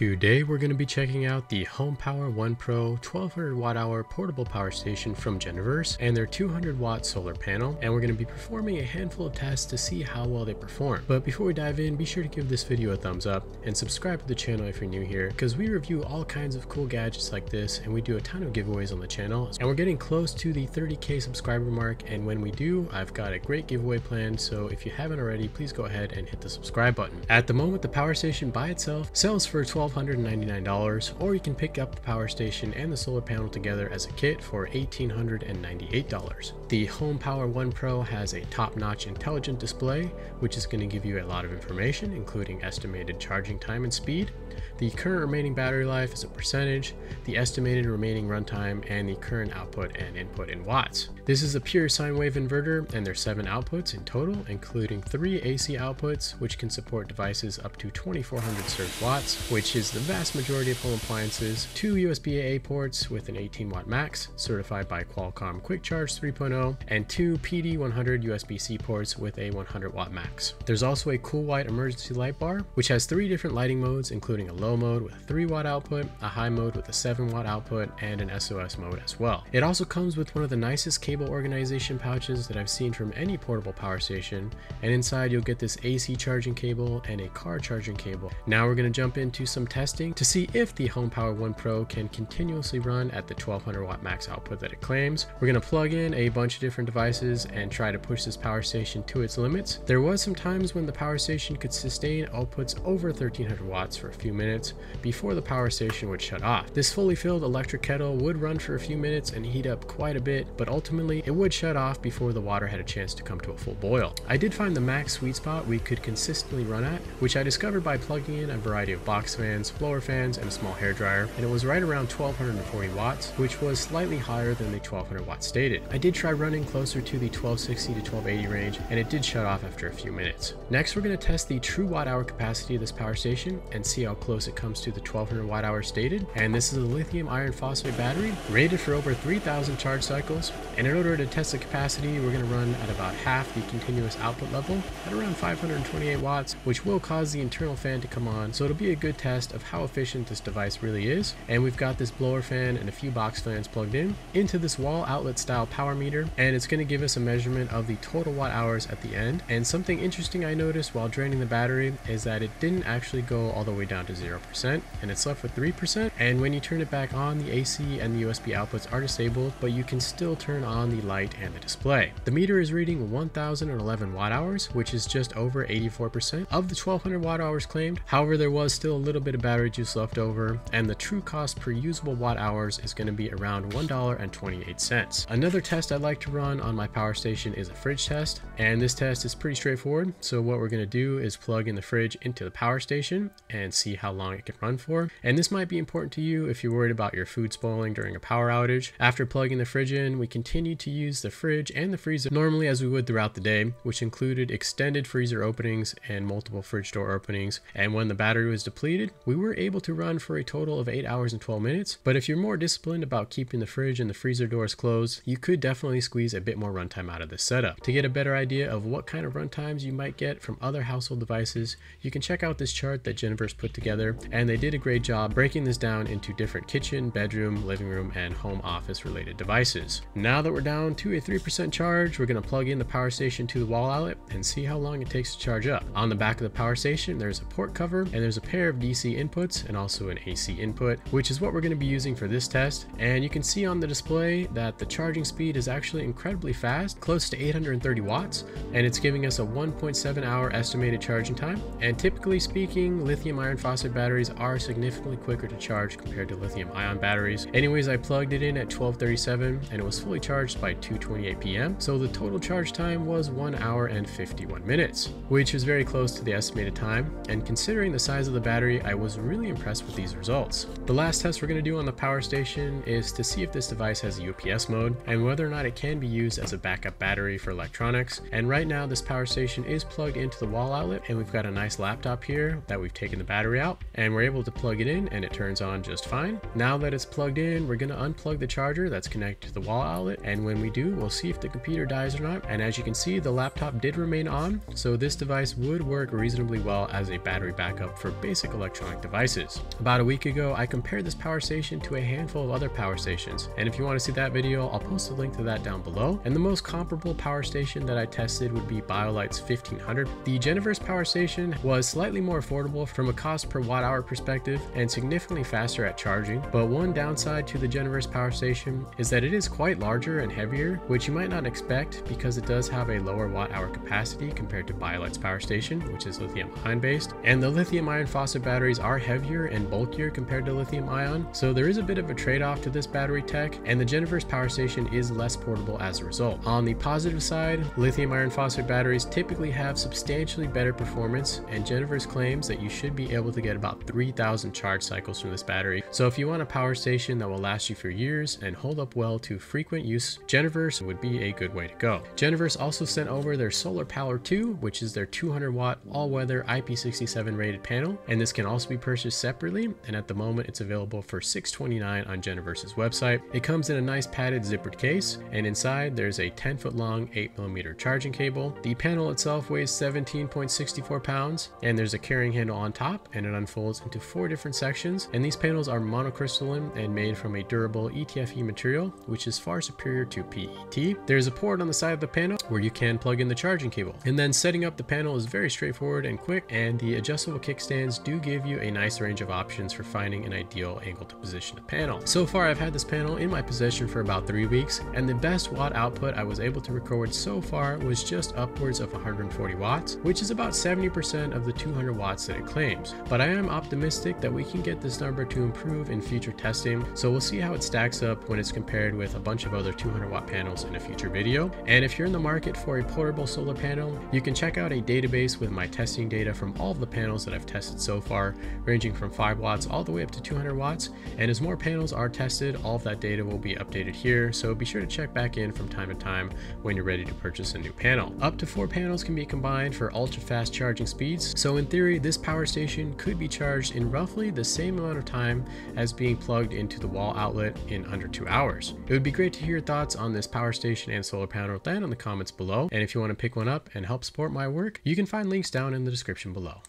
Today we're going to be checking out the Home Power One Pro 1200 watt hour portable power station from Geneverse and their 200 watt solar panel and we're going to be performing a handful of tests to see how well they perform. But before we dive in be sure to give this video a thumbs up and subscribe to the channel if you're new here because we review all kinds of cool gadgets like this and we do a ton of giveaways on the channel and we're getting close to the 30k subscriber mark and when we do I've got a great giveaway planned so if you haven't already please go ahead and hit the subscribe button. At the moment the power station by itself sells for 12 $1,299, or you can pick up the power station and the solar panel together as a kit for $1,898. The Home Power One Pro has a top-notch intelligent display, which is going to give you a lot of information, including estimated charging time and speed, the current remaining battery life as a percentage, the estimated remaining runtime, and the current output and input in watts. This is a pure sine wave inverter, and there's seven outputs in total, including three AC outputs, which can support devices up to 2400 surge watts, which is the vast majority of home appliances, two USB-A ports with an 18 watt max, certified by Qualcomm Quick Charge 3.0, and two PD100 USB-C ports with a 100 watt max. There's also a cool white emergency light bar, which has three different lighting modes, including a low mode with a 3 watt output, a high mode with a 7 watt output, and an SOS mode as well. It also comes with one of the nicest cable organization pouches that I've seen from any portable power station, and inside you'll get this AC charging cable and a car charging cable. Now we're going to jump into some testing to see if the Home Power One Pro can continuously run at the 1200 watt max output that it claims. We're going to plug in a bunch of different devices and try to push this power station to its limits. There was some times when the power station could sustain outputs over 1300 watts for a few minutes before the power station would shut off. This fully filled electric kettle would run for a few minutes and heat up quite a bit, but ultimately it would shut off before the water had a chance to come to a full boil. I did find the max sweet spot we could consistently run at, which I discovered by plugging in a variety of box fans, blower fans, and a small hair dryer, and it was right around 1240 watts, which was slightly higher than the 1200 watts stated. I did try running closer to the 1260 to 1280 range, and it did shut off after a few minutes. Next, we're going to test the true watt hour capacity of this power station and see how close it comes to the 1200 watt hour stated. And this is a lithium iron phosphate battery rated for over 3000 charge cycles. And in order to test the capacity, we're going to run at about half the continuous output level at around 528 watts, which will cause the internal fan to come on. So it'll be a good test of how efficient this device really is. And we've got this blower fan and a few box fans plugged in into this wall outlet style power meter. And it's going to give us a measurement of the total watt hours at the end. And something interesting I noticed while draining the battery is that it didn't actually go all the way down to 0% and it's left with 3%. And when you turn it back on, the AC and the USB outputs are disabled, but you can still turn on the light and the display. The meter is reading 1011 watt hours, which is just over 84% of the 1200 watt hours claimed. However, there was still a little bit of battery juice left over, and the true cost per usable watt hours is going to be around $1.28. Another test I like to run on my power station is a fridge test, and this test is pretty straightforward. So what we're going to do is plug in the fridge into the power station and see how long it can run for. And this might be important to you if you're worried about your food spoiling during a power outage. After plugging the fridge in, we continued to use the fridge and the freezer normally as we would throughout the day, which included extended freezer openings and multiple fridge door openings. And when the battery was depleted, we were able to run for a total of 8 hours and 12 minutes. But if you're more disciplined about keeping the fridge and the freezer doors closed, you could definitely squeeze a bit more runtime out of this setup. To get a better idea of what kind of runtimes you might get from other household devices, you can check out this chart that Geneverse put together, and they did a great job breaking this down into different kitchen, bedroom, living room, and home office related devices. Now that we're down to a 3% charge, we're going to plug in the power station to the wall outlet and see how long it takes to charge up. On the back of the power station, there's a port cover and there's a pair of DC inputs and also an AC input, which is what we're going to be using for this test. And you can see on the display that the charging speed is actually incredibly fast, close to 830 watts, and it's giving us a 1.7 hour estimated charging time. And typically speaking, lithium iron phosphate batteries are significantly quicker to charge compared to lithium ion batteries. Anyways, I plugged it in at 1237 and it was fully charged by 2.28 p.m. So the total charge time was 1 hour and 51 minutes, which is very close to the estimated time. And considering the size of the battery, I was really impressed with these results. The last test we're going to do on the power station is to see if this device has a UPS mode and whether or not it can be used as a backup battery for electronics. And right now this power station is plugged into the wall outlet and we've got a nice laptop here that we've taken the battery out and we're able to plug it in and it turns on just fine. Now that it's plugged in, we're gonna unplug the charger that's connected to the wall outlet and when we do, we'll see if the computer dies or not. And as you can see, the laptop did remain on, so this device would work reasonably well as a battery backup for basic electronic devices. About a week ago, I compared this power station to a handful of other power stations, and if you want to see that video, I'll post a link to that down below. And the most comparable power station that I tested would be BioLite's 1500. The Geneverse power station was slightly more affordable from a cost per watt hour perspective and significantly faster at charging, but one downside to the Geneverse power station is that it is quite larger and heavier, which you might not expect because it does have a lower watt hour capacity compared to BioLite's power station, which is lithium ion based. And the lithium iron phosphate batteries are heavier and bulkier compared to lithium ion, so there is a bit of a trade-off to this battery tech, and the Geneverse power station is less portable as a result. On the positive side, lithium iron phosphate batteries typically have substantially better performance, and Geneverse claims that you should be able to get about 3,000 charge cycles from this battery. So if you want a power station that will last you for years and hold up well to frequent use, Geneverse would be a good way to go. Geneverse also sent over their Solar Power 2, which is their 200 watt all-weather IP67 rated panel, and this can also be purchased separately, and at the moment it's available for 629 on Geneverse's website. It comes in a nice padded zippered case, and inside there's a 10 foot long 8mm charging cable. The panel itself weighs 17.64 pounds, and there's a carrying handle on top, and it unfolds into four different sections, and these panels are monocrystalline and made from a durable ETFE material, which is far superior to PET. There's a port on the side of the panel where you can plug in the charging cable, and then setting up the panel is very straightforward and quick, and the adjustable kickstands do give you a nice range of options for finding an ideal angle to position the panel. So far I've had this panel in my possession for about three weeks and the best watt output I was able to record so far was just upwards of 140 watts, which is about 70% of the 200 watts that it claims. But I am optimistic that we can get this number to improve in future testing, so we'll see how it stacks up when it's compared with a bunch of other 200 watt panels in a future video. And if you're in the market for a portable solar panel, you can check out a database with my testing data from all of the panels that I've tested so far, ranging from 5 watts all the way up to 200 watts. And as more panels are tested, all of that data will be updated here, so be sure to check back in from time to time when you're ready to purchase a new panel. Up to 4 panels can be combined for ultra fast charging speeds, so in theory this power station could be charged in roughly the same amount of time as being plugged into the wall outlet in under 2 hours. It would be great to hear your thoughts on this power station and solar panel down in the comments below, and if you want to pick one up and help support my work, you can find links down in the description below.